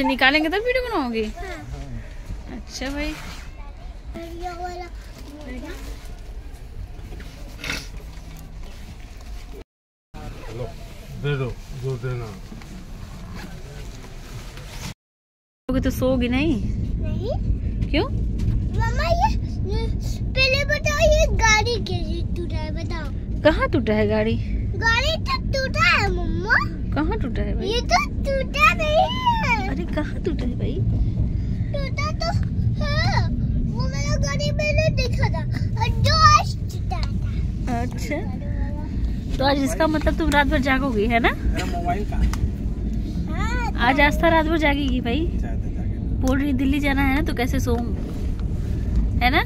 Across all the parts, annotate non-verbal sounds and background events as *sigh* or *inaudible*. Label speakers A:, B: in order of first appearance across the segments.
A: अच्छा निकालेंगे तब वीडियो बनाओगे? अच्छा भाई।
B: दे दो जो देना।
A: तो सोओगे नहीं?
C: नहीं।
A: क्यों?
C: मामा ये पहले बताओ ये गाड़ी कैसे टूटा है बताओ।
A: कहाँ टूटा है गाड़ी?
C: गाड़ी तो टूटा है मम्मा।
A: कहाँ टूटा है भाई?
C: ये तो टूटा है
A: कहाँ टूटा है भाई?
C: टूटा तो है वो मेरा गाड़ी मैंने देखा था और जो आज टूटा था।
A: अच्छा। तो आज इसका मतलब तुम रात भर जागोगी है ना?
B: मोबाइल का
C: हाँ?
A: आज आस्था रात भर जागेगी भाई। बोल रही दिल्ली जाना है ना तो कैसे सोऊं? है ना?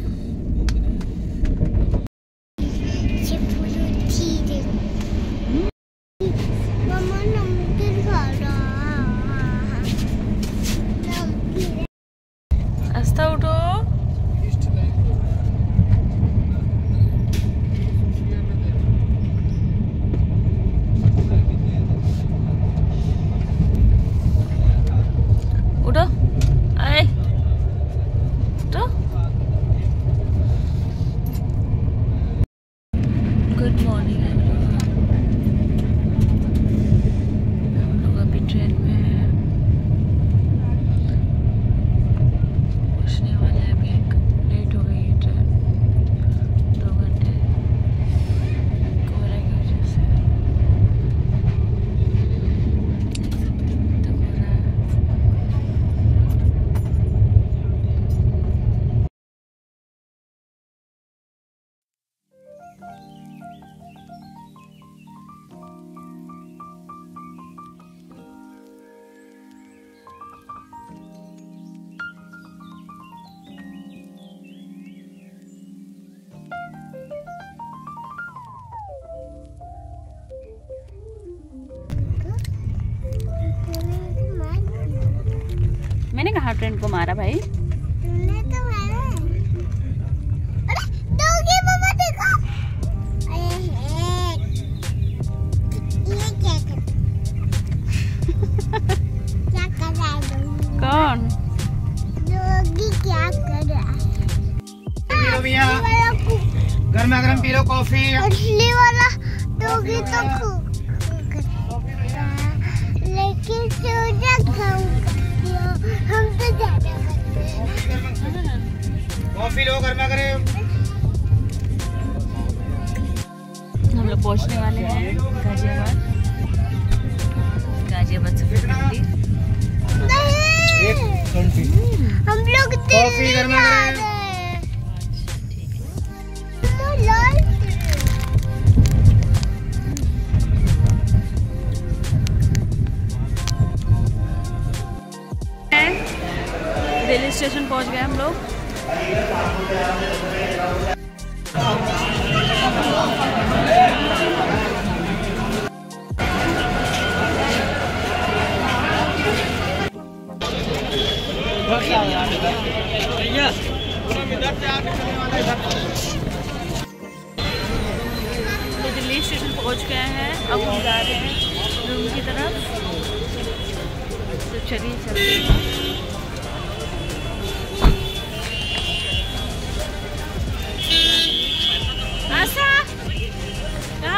A: कहा ट्रेन को मारा भाई।
C: तुमने तो मारा। अरे डॉगी मम्मा देखो। अरे ये क्या कर क्या कर रहा है
A: कौन?
C: डॉगी क्या कर रहा है?
D: भैया। गर्मा गर्म पी लो कॉफ़ी।
C: असली वाला डॉगी तो खूब लेकिन सोजा खाऊँगा हम तो ज़्यादा
D: कॉफ़ी लो गर्मा करे
A: हम लोग पहुँचने वाले हैं गाजियाबाद। गाजियाबाद से फिर
C: हम लोग
D: कॉफ़ी गर्मा
A: स्टेशन पहुँच गए हम लोग। तो दिल्ली स्टेशन पहुँच गए हैं, अब हम जा रहे हैं रूम की तरफ़। तो चलिए चलते हैं।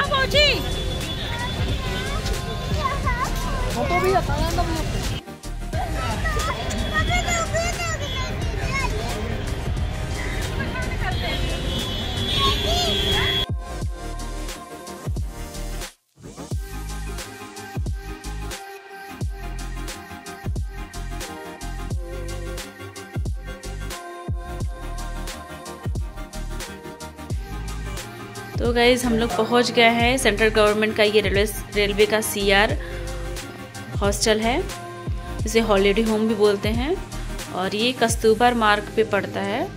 A: कहाँ पहुँची तो गाइज़ हम लोग पहुँच गए हैं। सेंट्रल गवर्नमेंट का ये रेलवे रेलवे का सीआर हॉस्टल है। इसे हॉलीडे होम भी बोलते हैं। और ये कस्तूरबा मार्ग पे पड़ता है।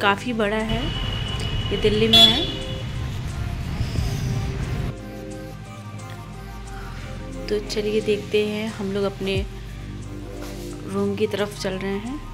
A: काफ़ी बड़ा है। ये दिल्ली में है। तो चलिए देखते हैं। हम लोग अपने रूम की तरफ़ चल रहे हैं।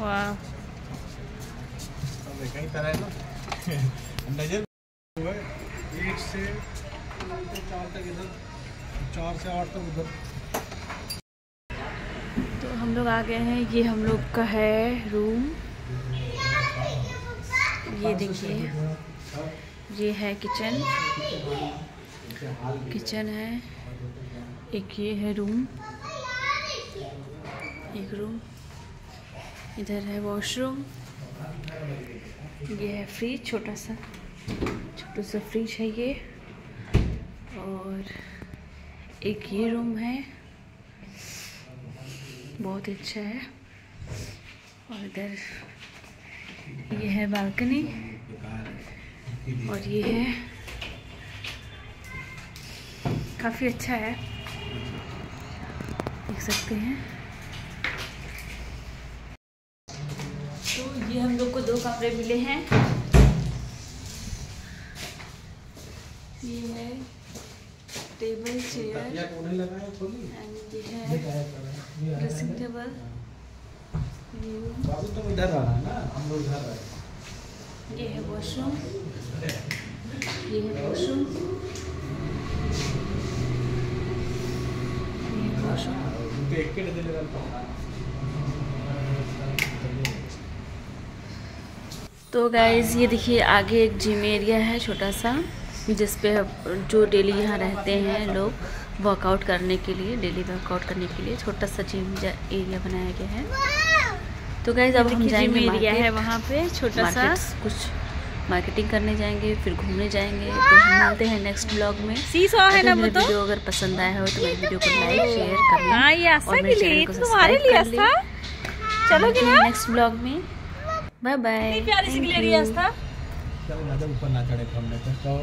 A: वाह।
D: कहीं तरह *laughs* है ना नज़र एक से चार तक इधर चार से आठ तक उधर।
A: तो हम लोग आ गए हैं। ये हम लोग का है रूम ये देखिए। ये है किचन किचन है। एक ये है रूम एक रूम इधर है वॉशरूम ये है फ्रिज छोटा सा। छोटा सा फ्रिज है ये। और एक ये रूम है। बहुत अच्छा है। और इधर ये है बालकनी और ये है। काफ़ी अच्छा है। देख सकते हैं तो ये हम लोग को दो कमरे मिले हैं। ये है टेबल चेयर। एंड ये है ड्रेसिंग टेबल।
D: बाबू तुम इधर ना? हम लोग इधर रहे
A: ये है वॉशरूम ये है वॉशरूम ये है वॉशरूम
D: तो
A: गाइज़ ये देखिए आगे एक जिम एरिया है छोटा सा जिस पे जो डेली यहाँ रहते हैं लोग वर्कआउट करने के लिए डेली वर्कआउट करने के लिए छोटा सा जिम एरिया बनाया गया है। तो गाइज़ अब हम जाएँगे
C: एरिया है वहाँ पे छोटा सा।
A: कुछ मार्केटिंग करने जाएँगे फिर घूमने जाएँगे। तो हम मिलते हैं नेक्स्ट ब्लॉग में।
C: सीसॉ है ना वो तो।
A: वीडियो अगर पसंद आया हो तो मेरे वीडियो को लाइक शेयर करना
C: हाँ
A: और
C: के
A: मेरे
C: लिए
A: चैनल को
C: तुम्हारे लिए
A: सब्सक्राइब कर लें।
C: चलोगे ना
A: नेक्स्ट ब्लॉग में। बाय बाय
C: प्यारी सी लिए आस्था
D: ऊपर ना चढ़े हमने तो।